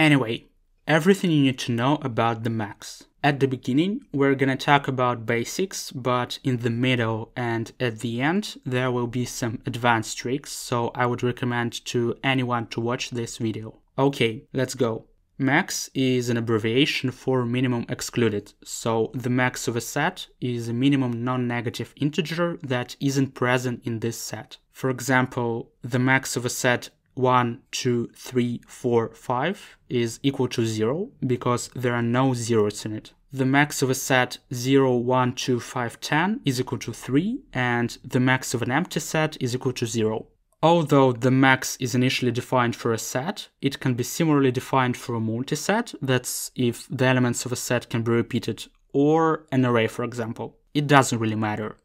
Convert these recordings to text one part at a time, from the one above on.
Anyway, everything you need to know about the mex. At the beginning, we're gonna talk about basics, but in the middle and at the end, there will be some advanced tricks, so I would recommend to anyone to watch this video. Okay, let's go. Mex is an abbreviation for minimum excluded, so the mex of a set is a minimum non-negative integer that isn't present in this set. For example, the mex of a set 1, 2, 3, 4, 5 is equal to 0 because there are no zeros in it. The mex of a set 0, 1, 2, 5, 10 is equal to 3 and the mex of an empty set is equal to 0. Although the mex is initially defined for a set, it can be similarly defined for a multiset, that's if the elements of a set can be repeated, or an array for example. It doesn't really matter.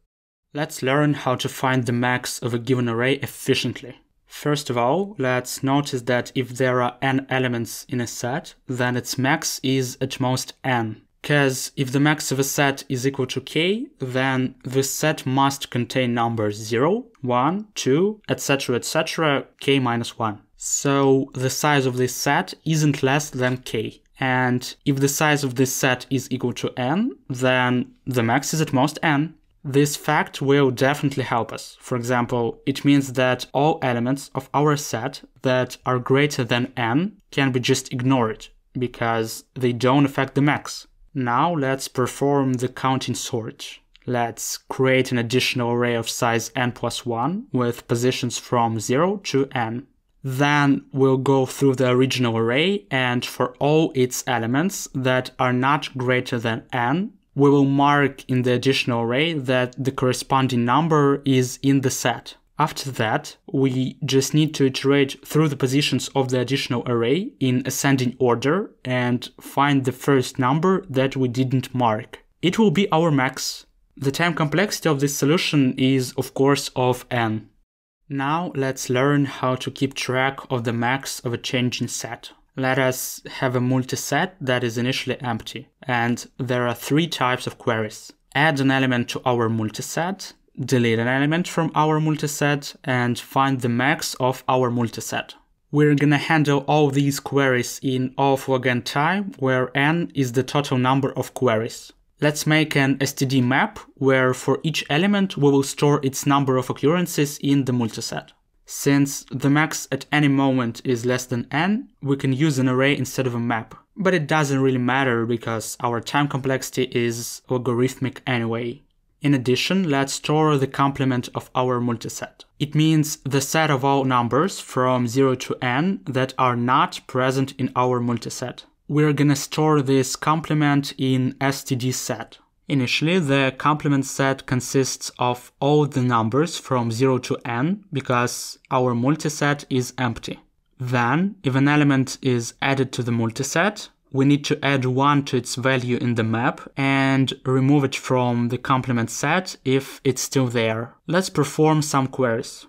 Let's learn how to find the mex of a given array efficiently. First of all, let's notice that if there are n elements in a set, then its mex is at most n. Because if the mex of a set is equal to k, then the set must contain numbers 0, 1, 2, etc, etc, k minus 1. So the size of this set isn't less than k. And if the size of this set is equal to n, then the mex is at most n. This fact will definitely help us. For example, it means that all elements of our set that are greater than n can be just ignored because they don't affect the mex. Now let's perform the counting sort. Let's create an additional array of size n plus 1 with positions from 0 to n. Then we'll go through the original array and for all its elements that are not greater than n, we will mark in the additional array that the corresponding number is in the set. After that, we just need to iterate through the positions of the additional array in ascending order and find the first number that we didn't mark. It will be our mex. The time complexity of this solution is of course of n. Now let's learn how to keep track of the mex of a changing set let us have a multiset that is initially empty. And there are three types of queries. Add an element to our multiset, delete an element from our multiset, and find the mex of our multiset. We're gonna handle all these queries in O-of-log time, where n is the total number of queries. Let's make an std map where for each element we will store its number of occurrences in the multiset. Since the mex at any moment is less than n, we can use an array instead of a map. But it doesn't really matter because our time complexity is logarithmic anyway. In addition, let's store the complement of our multiset. It means the set of all numbers from 0 to n that are not present in our multiset. We're gonna store this complement in std set. Initially, the complement set consists of all the numbers from 0 to n because our multiset is empty. Then, if an element is added to the multiset, we need to add 1 to its value in the map and remove it from the complement set if it's still there. Let's perform some queries.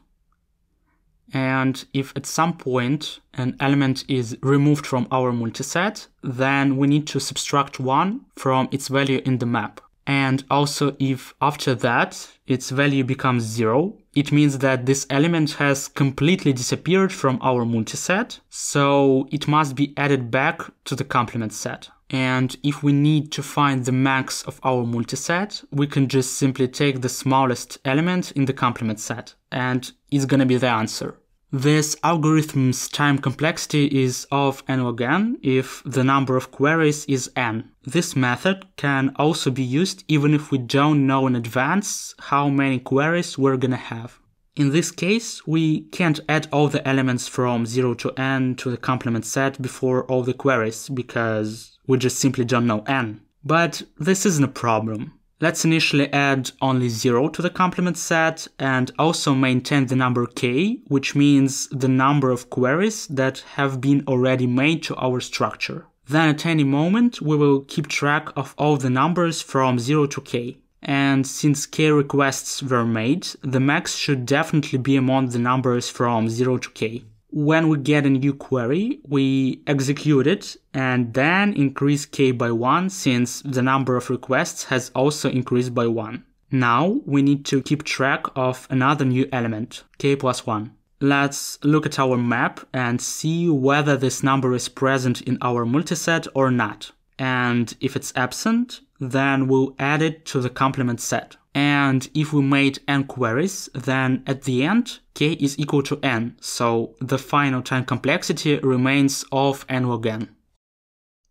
And if at some point an element is removed from our multiset, then we need to subtract 1 from its value in the map. And also if after that its value becomes zero, it means that this element has completely disappeared from our multiset, so it must be added back to the complement set. And if we need to find the mex of our multiset, we can just simply take the smallest element in the complement set, and it's gonna be the answer. This algorithm's time complexity is of n log n if the number of queries is n. This method can also be used even if we don't know in advance how many queries we're gonna have. In this case, we can't add all the elements from 0 to n to the complement set before all the queries because we just simply don't know n. But this isn't a problem. Let's initially add only 0 to the complement set and also maintain the number k, which means the number of queries that have been already made to our structure. Then at any moment, we will keep track of all the numbers from 0 to k. And since k requests were made, the mex should definitely be among the numbers from 0 to k when we get a new query, we execute it and then increase k by 1 since the number of requests has also increased by 1. Now we need to keep track of another new element, k plus 1. Let's look at our map and see whether this number is present in our multiset or not. And if it's absent, then we'll add it to the complement set. And if we made n queries, then at the end, k is equal to n, so the final time complexity remains of n log n.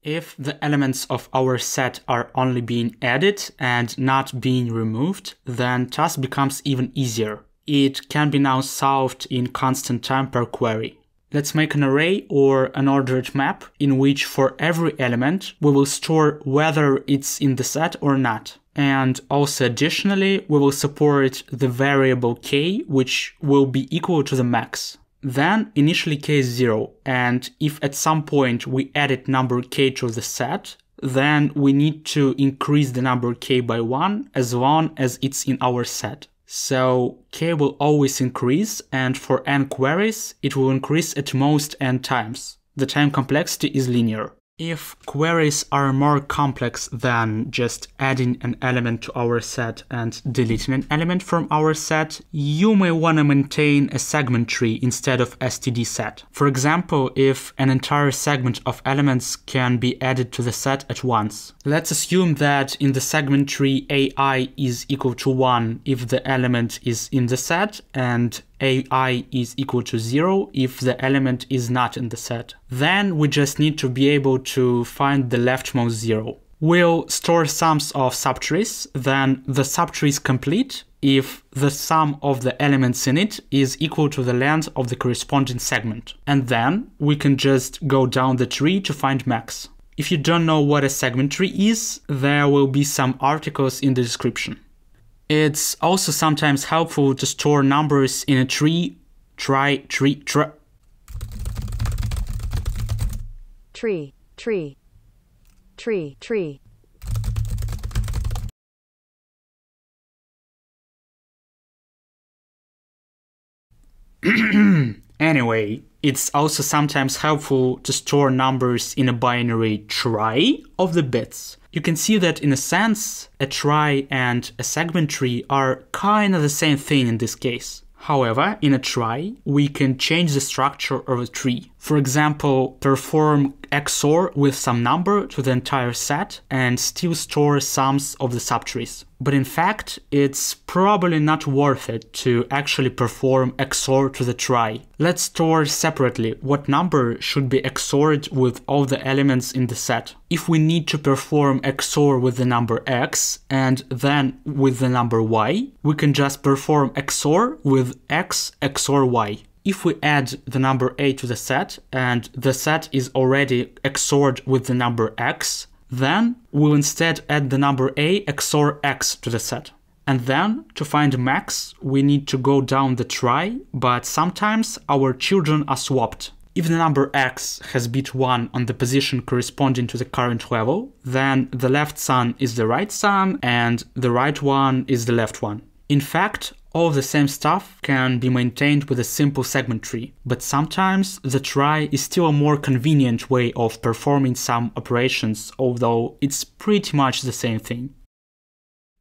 If the elements of our set are only being added and not being removed, then task becomes even easier. It can be now solved in constant time per query. Let's make an array or an ordered map in which for every element we will store whether it's in the set or not. And also additionally, we will support the variable k, which will be equal to the mex. Then initially k is 0, and if at some point we added number k to the set, then we need to increase the number k by 1 as long as it's in our set. So k will always increase, and for n queries, it will increase at most n times. The time complexity is linear. If queries are more complex than just adding an element to our set and deleting an element from our set, you may want to maintain a segment tree instead of std set. For example, if an entire segment of elements can be added to the set at once. Let's assume that in the segment tree ai is equal to 1 if the element is in the set and ai is equal to 0 if the element is not in the set. Then we just need to be able to find the leftmost 0. We'll store sums of subtrees, then the subtree is complete if the sum of the elements in it is equal to the length of the corresponding segment. And then we can just go down the tree to find mex. If you don't know what a segment tree is, there will be some articles in the description. It's also sometimes helpful to store numbers in a tree, try, tree, try. Tree, tree, tree, tree. Anyway, it's also sometimes helpful to store numbers in a binary trie of the bits. You can see that in a sense, a trie and a segment tree are kind of the same thing in this case. However, in a trie, we can change the structure of a tree. For example, perform XOR with some number to the entire set and still store sums of the subtrees. But in fact, it's probably not worth it to actually perform XOR to the trie. Let's store separately what number should be XORed with all the elements in the set. If we need to perform XOR with the number x and then with the number y, we can just perform XOR with x XOR y if we add the number a to the set and the set is already XORed with the number x, then we'll instead add the number a XOR x to the set. And then, to find mex, we need to go down the trie, but sometimes our children are swapped. If the number x has bit 1 on the position corresponding to the current level, then the left son is the right son and the right one is the left one. In fact, all the same stuff can be maintained with a simple segment tree, but sometimes the trie is still a more convenient way of performing some operations, although it's pretty much the same thing.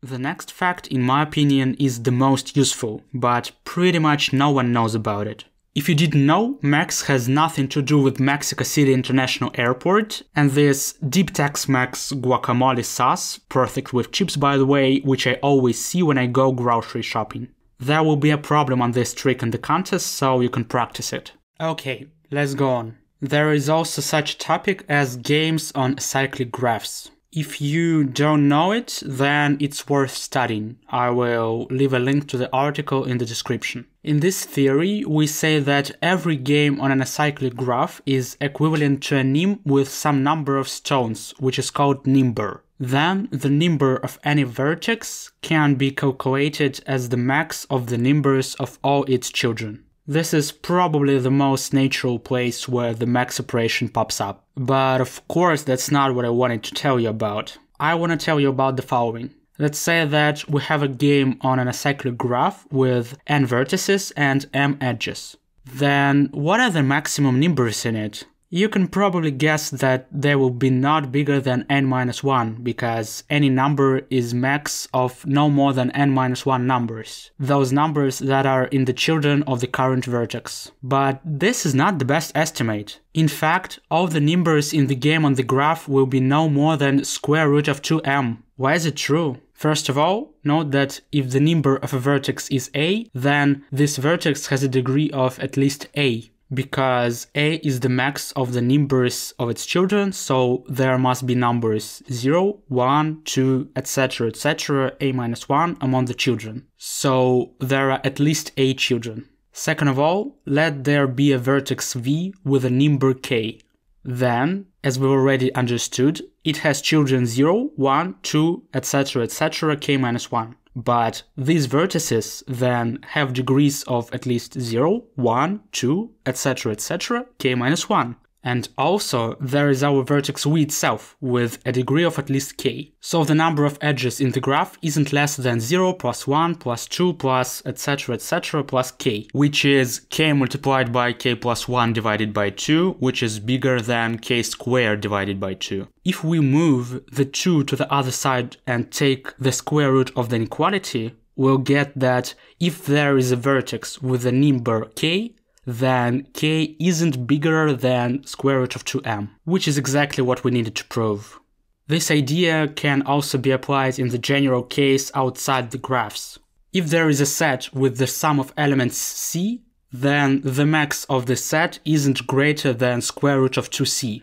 The next fact, in my opinion, is the most useful, but pretty much no one knows about it. If you didn't know, Mex has nothing to do with Mexico City International Airport, and this Deep Tex Mex guacamole sauce, perfect with chips by the way, which I always see when I go grocery shopping. There will be a problem on this trick in the contest, so you can practice it. Okay, let's go on. There is also such a topic as games on cyclic graphs. If you don't know it, then it's worth studying. I will leave a link to the article in the description. In this theory, we say that every game on an acyclic graph is equivalent to a nim with some number of stones, which is called nimber. Then the nimber of any vertex can be calculated as the mex of the nimbers of all its children. This is probably the most natural place where the mex operation pops up. But of course that's not what I wanted to tell you about. I want to tell you about the following. Let's say that we have a game on an acyclic graph with n vertices and m edges. Then what are the maximum nimbers in it? You can probably guess that they will be not bigger than n minus 1 because any number is mex of no more than n minus 1 numbers, those numbers that are in the children of the current vertex. But this is not the best estimate. In fact, all the numbers in the game on the graph will be no more than square root of 2m. Why is it true? First of all, note that if the number of a vertex is a, then this vertex has a degree of at least a because a is the mex of the numbers of its children, so there must be numbers 0, 1, 2, etc., etc., a minus 1 among the children. So there are at least a children. Second of all, let there be a vertex v with a number k. Then, as we've already understood, it has children 0, 1, 2, etc., etc., k minus 1. But these vertices then have degrees of at least 0, 1, 2, etc., etc., k minus 1. And also, there is our vertex v itself, with a degree of at least k. So the number of edges in the graph isn't less than 0 plus 1 plus 2 plus etc etc plus k, which is k multiplied by k plus 1 divided by 2, which is bigger than k squared divided by 2. If we move the 2 to the other side and take the square root of the inequality, we'll get that if there is a vertex with a number k, then k isn't bigger than square root of 2m, which is exactly what we needed to prove. This idea can also be applied in the general case outside the graphs. If there is a set with the sum of elements c, then the mex of the set isn't greater than square root of 2c.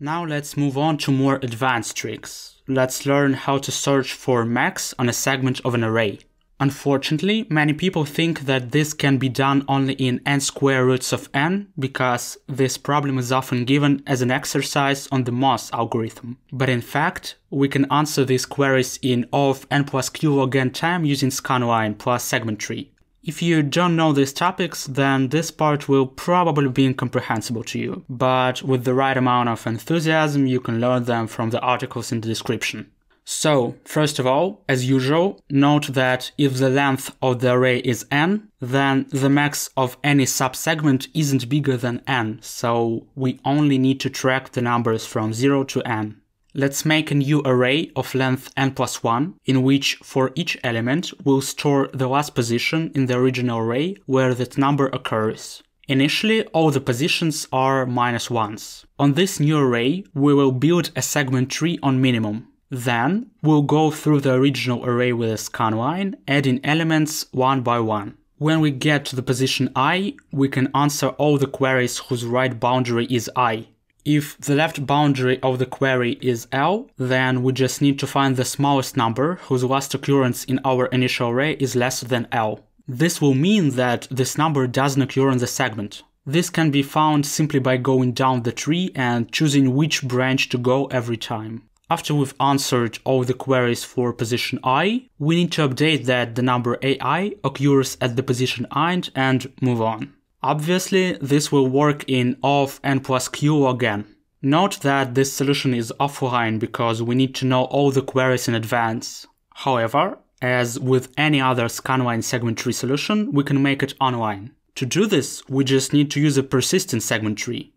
Now let's move on to more advanced tricks. Let's learn how to search for mex on a segment of an array. Unfortunately, many people think that this can be done only in n square roots of n because this problem is often given as an exercise on the Mo's algorithm. But in fact, we can answer these queries in O of n plus q log n time using scanline plus segment tree. If you don't know these topics, then this part will probably be incomprehensible to you, but with the right amount of enthusiasm, you can learn them from the articles in the description. So, first of all, as usual, note that if the length of the array is n, then the mex of any subsegment isn't bigger than n, so we only need to track the numbers from 0 to n. Let's make a new array of length n plus 1, in which for each element we'll store the last position in the original array where that number occurs. Initially, all the positions are minus 1s. On this new array, we will build a segment tree on minimum, then we'll go through the original array with a scanline, adding elements one by one. When we get to the position i, we can answer all the queries whose right boundary is i. If the left boundary of the query is L, then we just need to find the smallest number whose last occurrence in our initial array is less than L. This will mean that this number doesn't occur in the segment. This can be found simply by going down the tree and choosing which branch to go every time. After we've answered all the queries for position i, we need to update that the number ai occurs at the position int and move on. Obviously, this will work in of n plus q again. Note that this solution is offline because we need to know all the queries in advance. However, as with any other scanline segment tree solution, we can make it online. To do this, we just need to use a persistent segment tree.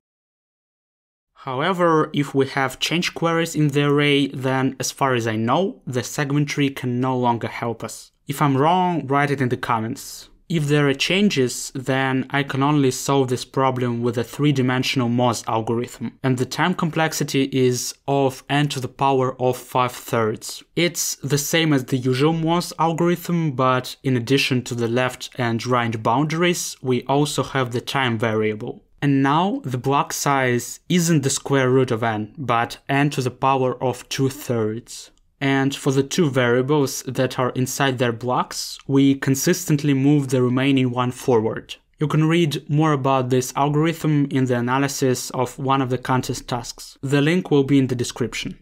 However, if we have change queries in the array, then as far as I know, the segment tree can no longer help us. If I'm wrong, write it in the comments. If there are changes, then I can only solve this problem with a three-dimensional Mo's algorithm, and the time complexity is of n to the power of 5 thirds. It's the same as the usual Mo's algorithm, but in addition to the left and right boundaries, we also have the time variable. And now the block size isn't the square root of n, but n to the power of 2 thirds. And for the two variables that are inside their blocks, we consistently move the remaining one forward. You can read more about this algorithm in the analysis of one of the contest tasks. The link will be in the description.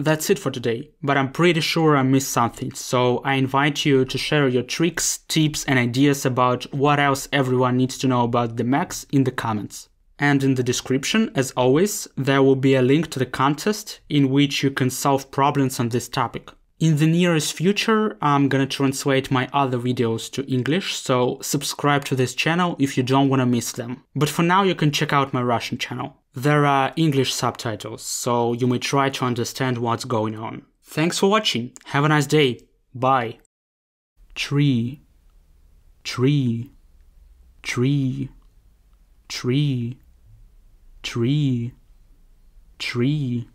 That's it for today, but I'm pretty sure I missed something, so I invite you to share your tricks, tips and ideas about what else everyone needs to know about the mex in the comments. And in the description, as always, there will be a link to the contest in which you can solve problems on this topic. In the nearest future, I'm gonna translate my other videos to English, so subscribe to this channel if you don't wanna miss them. But for now, you can check out my Russian channel. There are English subtitles, so you may try to understand what's going on. Thanks for watching. Have a nice day. Bye. Tree, tree, tree, tree, tree, tree.